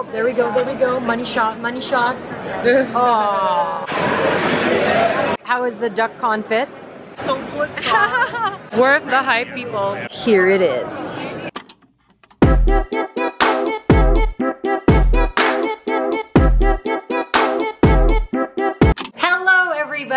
Oh, there we go, there we go. Money shot, money shot. Oh. How is the duck confit? So good. Worth the hype, people. Here it is.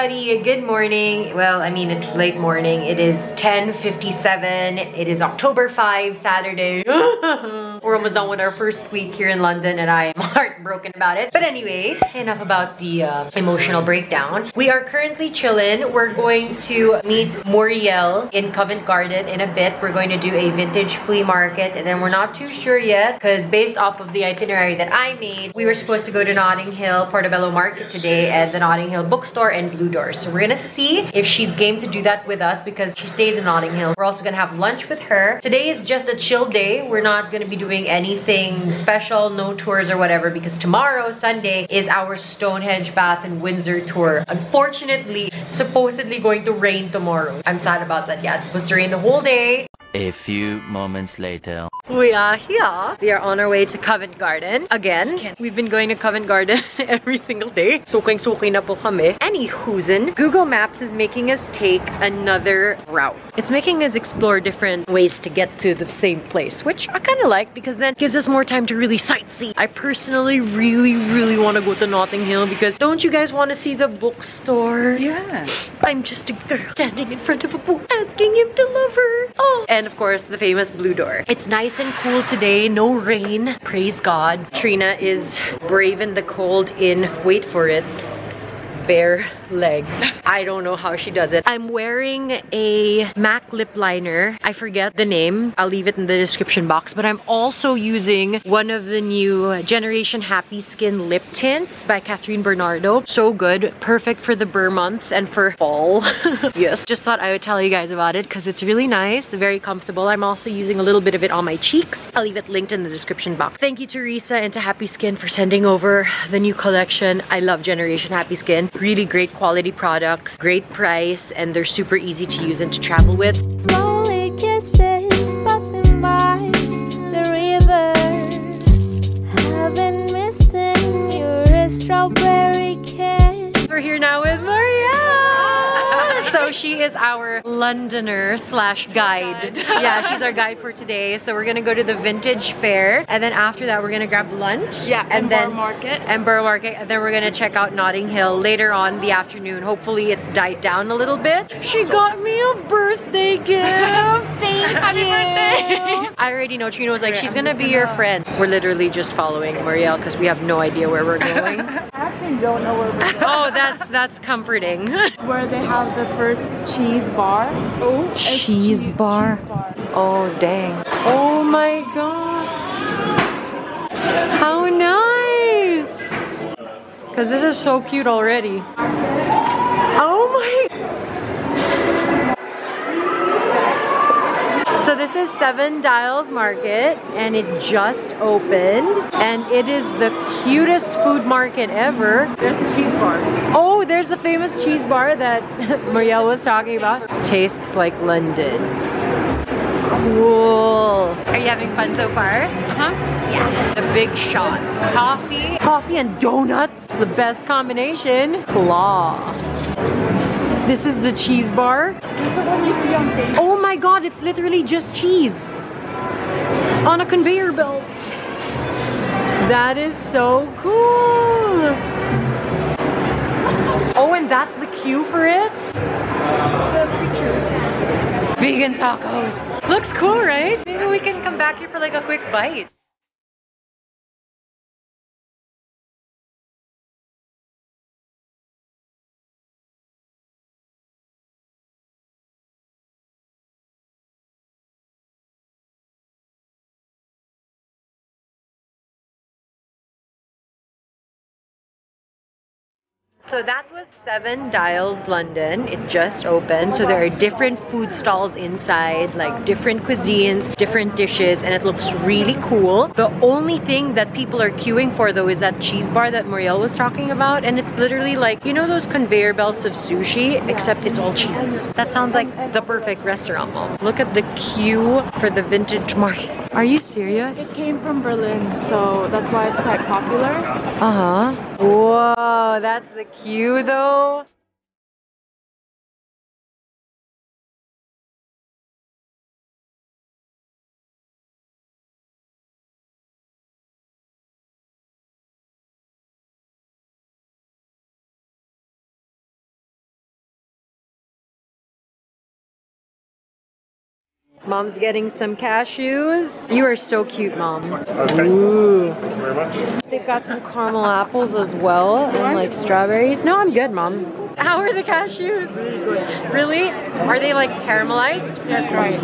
Everybody, good morning. Well, I mean it's late morning. It is 10.57. It is October 5, Saturday. We're almost done with our first week here in London and I am heartbroken about it. But anyway, enough about the uh, emotional breakdown. We are currently chilling. We're going to meet Muriel in Covent Garden in a bit. We're going to do a vintage flea market and then we're not too sure yet because based off of the itinerary that I made, we were supposed to go to Notting Hill Portobello Market today and the Notting Hill Bookstore and Blue So we're gonna see if she's game to do that with us because she stays in Notting Hill. We're also gonna have lunch with her. Today is just a chill day. We're not gonna be doing anything special, no tours or whatever because tomorrow, Sunday, is our Stonehenge Bath and Windsor tour. Unfortunately, supposedly going to rain tomorrow. I'm sad about that. Yeah, it's supposed to rain the whole day. A few moments later. We are here. We are on our way to Covent Garden. Again, we've been going to Covent Garden every single day. Suking-suki na po kami. Anywhoozin, Google Maps is making us take another route. It's making us explore different ways to get to the same place, which I kind of like because then gives us more time to really sightsee. I personally really, really want to go to Notting Hill because don't you guys want to see the bookstore? Yeah. I'm just a girl standing in front of a book asking him to love her. Oh. And of course, the famous blue door. It's nice and cool today, no rain. Praise God. Trina is braving the cold in, wait for it, bare legs. I don't know how she does it. I'm wearing a MAC lip liner. I forget the name. I'll leave it in the description box. But I'm also using one of the new Generation Happy Skin lip tints by Kathryn Bernardo. So good. Perfect for the burr months and for fall. yes. Just thought I would tell you guys about it because it's really nice. Very comfortable. I'm also using a little bit of it on my cheeks. I'll leave it linked in the description box. Thank you Teresa and to Happy Skin for sending over the new collection. I love Generation Happy Skin. Really great quality products, great price, and they're super easy to use and to travel with. Slowly kisses passing by the river. I've been missing your strawberry kiss. We're here now with Maria! so she is our Londoner slash guide. Yeah, she's our guide for today. So we're gonna go to the vintage fair and then after that we're gonna grab lunch. Yeah, and and then Market. And Borough Market. And then we're gonna check out Notting Hill later on the afternoon. Hopefully it's died down a little bit. She got me a birthday gift. Thank Happy you. birthday. I already know Trina was like, she's gonna be your gonna- friend. We're literally just following Marielle because we have no idea where we're going. Don't know where we're oh, going. oh, that's that's comforting. It's where they have the first cheese bar. Oh, it's Cheese bar? Cheese bar. Oh, dang. Oh my god. How nice. Because this is so cute already. So this is Seven Dials Market and it just opened and it is the cutest food market ever. There's a cheese bar. Oh, there's the famous cheese bar that Marielle was talking about. Tastes like London. Cool. Are you having fun so far? Uh-huh. Yeah. The big shot. Coffee. Coffee and donuts. The best combination. Claw. This is the cheese bar. This is the one you see on Facebook. Oh my god, it's literally just cheese. On a conveyor belt. That is so cool. Oh, and that's the queue for it? The picture. Vegan tacos. Looks cool, right? Maybe we can come back here for like a quick bite. So that was Seven Dials London. It just opened. So there are different food stalls inside, like different cuisines, different dishes, and it looks really cool. The only thing that people are queuing for though is that cheese bar that Muriel was talking about. And it's literally like, you know those conveyor belts of sushi, except it's all cheese. That sounds like the perfect restaurant mom. Look at the queue for the vintage market. Are you serious? It came from Berlin, so that's why it's quite popular. Uh-huh. Whoa, that's the queue though. Mom's getting some cashews. You are so cute, Mom. Okay. Ooh. Thank you very much. They've got some caramel apples as well and like strawberries. No, I'm good, Mom. How are the cashews? Really? Are they like caramelized? That's right.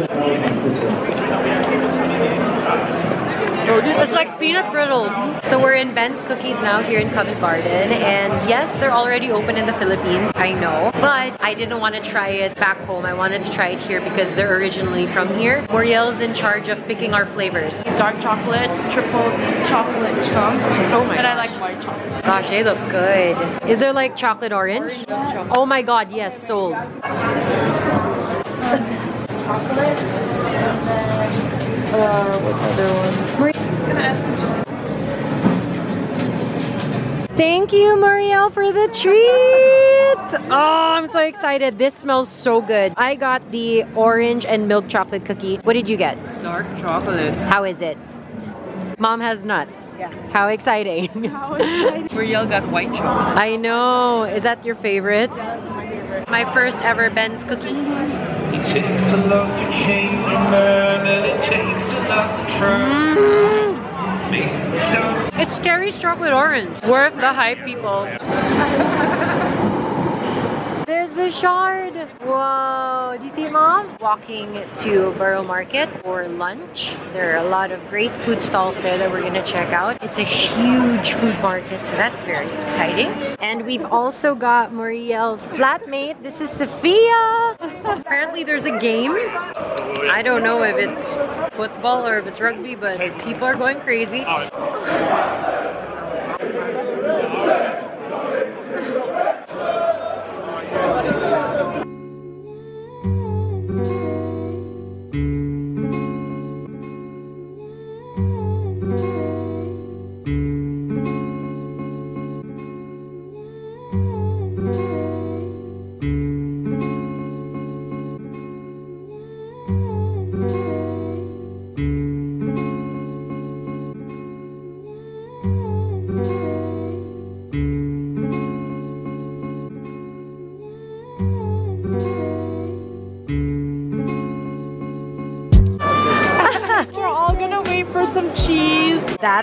It's like peanut brittle. So we're in Ben's Cookies now here in Covent Garden. And yes, they're already open in the Philippines, I know. But I didn't want to try it back home. I wanted to try it here because they're originally from here. Muriel's in charge of picking our flavors. Dark chocolate, triple chocolate chunk. Oh my And I like white chocolate. Gosh, they look good. Is there like chocolate orange? Oh my god, yes, sold. Chocolate. And uh, what other one? Thank you, Muriel, for the treat! Oh, I'm so excited. This smells so good. I got the orange and milk chocolate cookie. What did you get? Dark chocolate. How is it? Mom has nuts. Yeah. How exciting. Muriel got white chocolate. I know. Is that your favorite? That's my favorite. My first ever Ben's cookie. It takes a lot to change a man, and it takes a lot to try Mm. Me. It's Terry's chocolate orange. Worth the hype, people. The shard. Whoa, do you see it, Mom? Walking to Borough Market for lunch. There are a lot of great food stalls there that we're gonna check out. It's a huge food market, so that's very exciting. And we've also got Muriel's flatmate. This is Sophia. Apparently there's a game. I don't know if it's football or if it's rugby, but people are going crazy.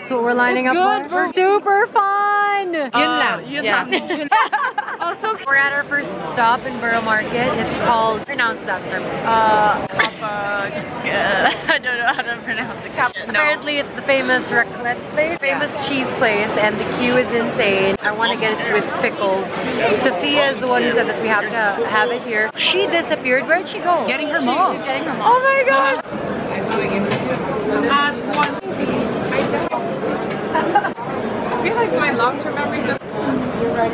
That's what we're lining It's up good. for. Super fun! Yun lang. Uh, yun yeah. also, we're at our first stop in Borough Market. It's called, pronounce that for me. Uh, kapag, I don't know how to pronounce it. Kap- Apparently, it's the famous raclette place, famous cheese place, and the queue is insane. I want to get it with pickles. Sophia is the one who said that we have to have it here. She disappeared. Where'd she go? Getting her mom. She's getting her mom. Oh my gosh! At one. I feel like my long-term memories of You're right.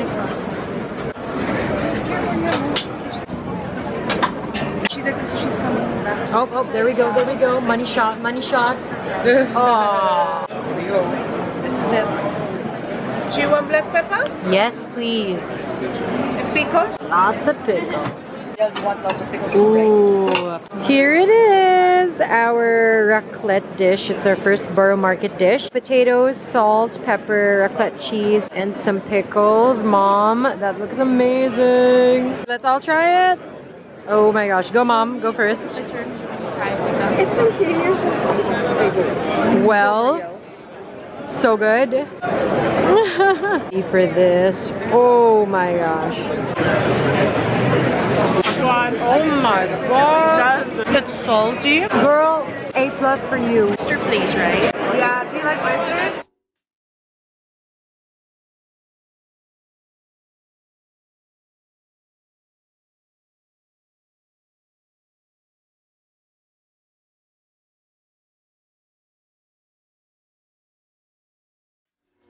She's like, this she's coming back. Oh, oh, there we go, there we go. Money shot, money shot. Oh. This is it. Do you want black pepper? Yes, please. Pickles? Lots of pickles. Yeah, want lots of pickles. Ooh. Here it is, our raclette dish. It's our first Borough Market dish. Potatoes, salt, pepper, raclette cheese, and some pickles. Mom, that looks amazing. Let's all try it. Oh my gosh, go mom, go first. It's okay, here's Well, so good. For this, oh my gosh. told you. Girl, A plus for you. Mister, please, right? Yeah, do you like Western?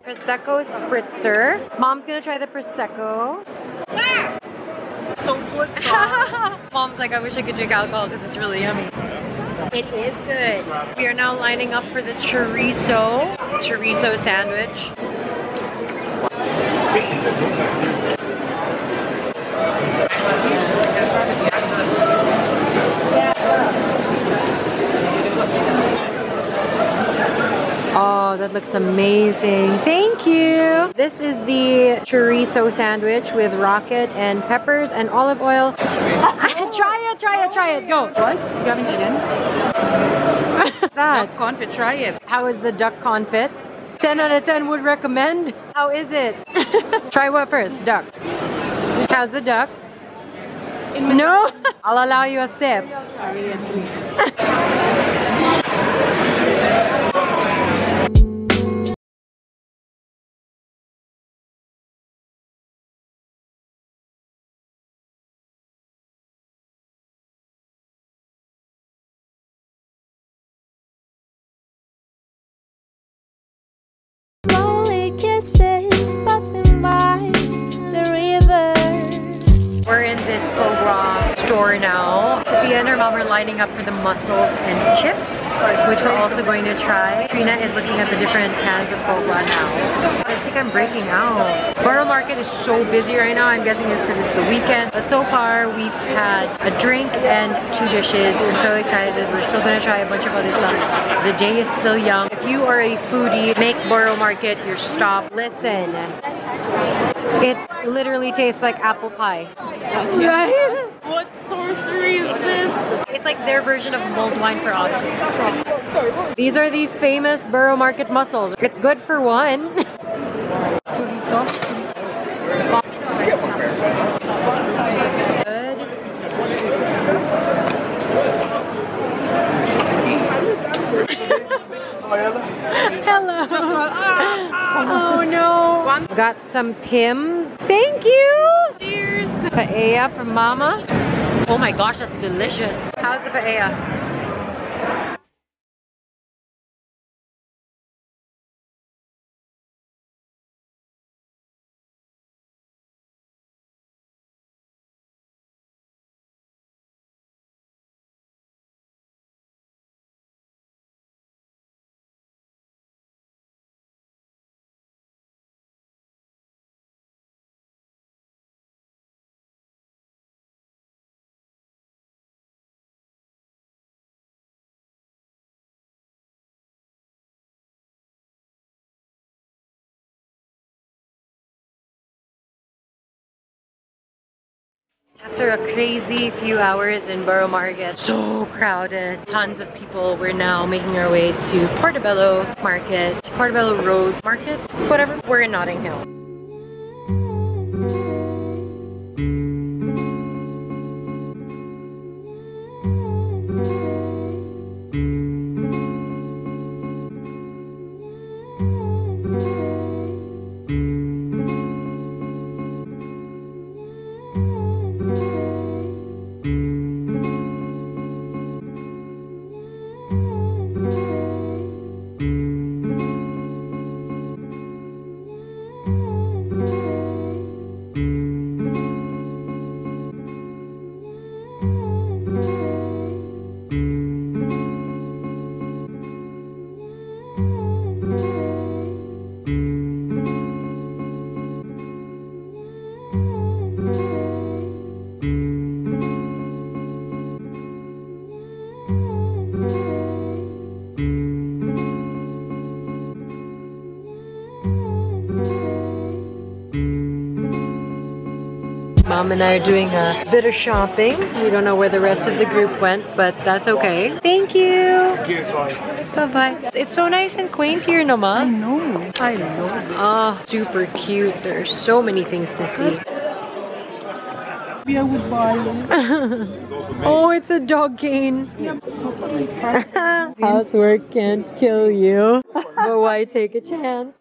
Prosecco spritzer. Mom's gonna try the Prosecco. So good. Mom's like, I wish I could drink alcohol because it's really yummy. It is good. We are now lining up for the chorizo, chorizo sandwich. Oh, that looks amazing. Thank you. This is the chorizo sandwich with rocket and peppers and olive oil. try it, try it, try it. Go. What? You haven't eaten? that. Confit, try it. How is the duck confit? 10 out of 10 would recommend. How is it? Try what first? Duck. How's the duck? No? I'll allow you a sip. We're in this foie gras store now. Sophia and her mom are lining up for the mussels and chips, which we're also going to try. Trina is looking at the different cans of foie gras now. I think I'm breaking out. Borough Market is so busy right now. I'm guessing it's because it's the weekend. But so far, we've had a drink and two dishes. I'm so excited. We're still going to try a bunch of other stuff. The day is still young. If you are a foodie, make Borough Market your stop. Listen. It literally tastes like apple pie. Right? What sorcery is this? It's like their version of mulled wine for autumn. These are the famous Borough Market mussels. It's good for one. Good. Hello. Oh no. Got some Pimm's. Thank you. Cheers. Paella from Mama. Oh my gosh, that's delicious. How's the paella? After a crazy few hours in Borough Market, so crowded, tons of people, we're now making our way to Portobello Market, Portobello Road Market, whatever. We're in Notting Hill. Mom and I are doing a bit of shopping. We don't know where the rest of the group went, but that's okay. Thank you. Bye-bye. It's so nice and quaint here, no, Ma? I know. I know. Ah, super cute. There are so many things to see. oh, it's a dog cane. Housework can't kill you. But why take a chance?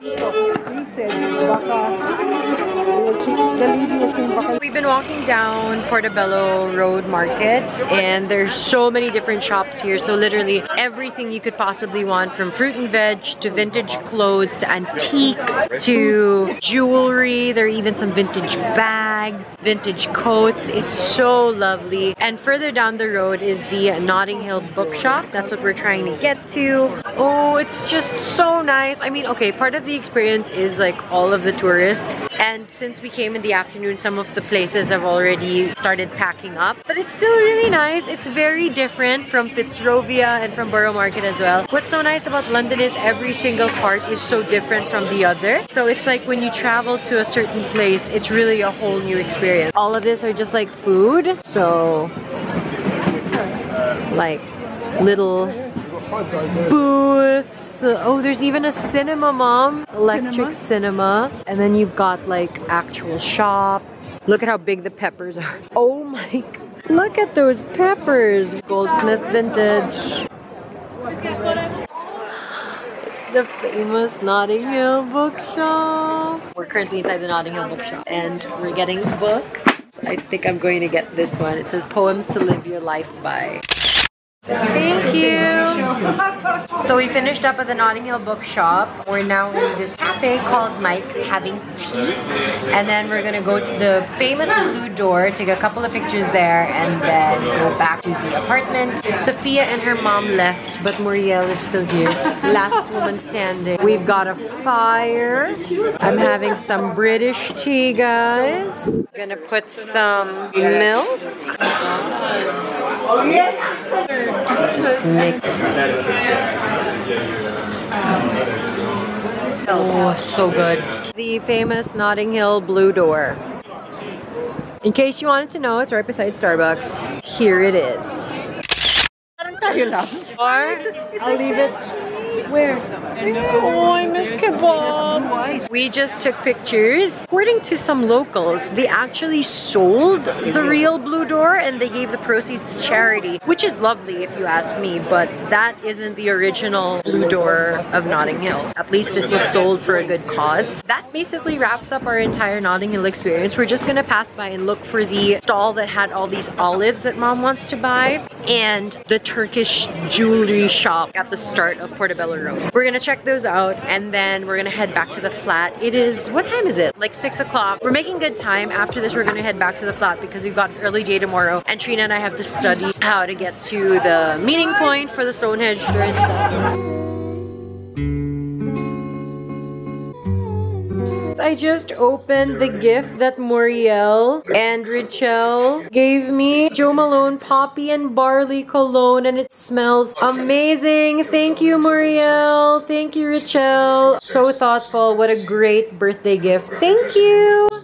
He said, Baka. We've been walking down Portobello Road Market and there's so many different shops here. So literally everything you could possibly want from fruit and veg to vintage clothes to antiques to jewelry. There are even some vintage bags, vintage coats. It's so lovely. And further down the road is the Notting Hill Bookshop. That's what we're trying to get to. Oh, it's just so nice. I mean, okay, part of the experience is like all of the tourists. And since we came in the afternoon, some of the places have already started packing up. But it's still really nice. It's very different from Fitzrovia and from Borough Market as well. What's so nice about London is every single part is so different from the other. So it's like when you travel to a certain place, it's really a whole new experience. All of this are just like food. So like little booths. Uh, oh, there's even a cinema, mom. Electric cinema. And then you've got like actual shops. Look at how big the peppers are. Oh my, g- look at those peppers. Goldsmith Vintage. It's the famous Notting Hill Bookshop. We're currently inside the Notting Hill Bookshop and we're getting books. I think I'm going to get this one. It says Poems to Live Your Life by. Thank you. So we finished up at the Notting Hill Bookshop. We're now in this cafe called Mike's having tea. And then we're gonna go to the famous Blue Door, take a couple of pictures there, and then go back to the apartment. Sophia and her mom left, but Muriel is still here. Last woman standing. We've got a fire. I'm having some British tea, guys. Gonna put some milk. Just make Oh, so good. The famous Notting Hill Blue Door. In case you wanted to know, it's right beside Starbucks. Here it is. Or I'll leave it. Where? Oh, I miss kebab. We just took pictures. According to some locals, they actually sold the real Blue Door and they gave the proceeds to charity, which is lovely if you ask me, but that isn't the original Blue Door of Notting Hill. At least it was sold for a good cause. That basically wraps up our entire Notting Hill experience. We're just gonna pass by and look for the stall that had all these olives that mom wants to buy and the Turkish jewelry shop at the start of Portobello Road. We're gonna check those out and then we're gonna head back to the flat. It is, what time is it? Like six o'clock. We're making good time. After this, we're gonna head back to the flat because we've got an early day tomorrow and Trina and I have to study how to get to the meeting point for the Stonehenge Bridge. I just opened the gift that Muriel and Richelle gave me. Jo Malone Poppy and Barley Cologne and it smells amazing. Thank you, Muriel. Thank you, Richelle. So thoughtful. What a great birthday gift. Thank you.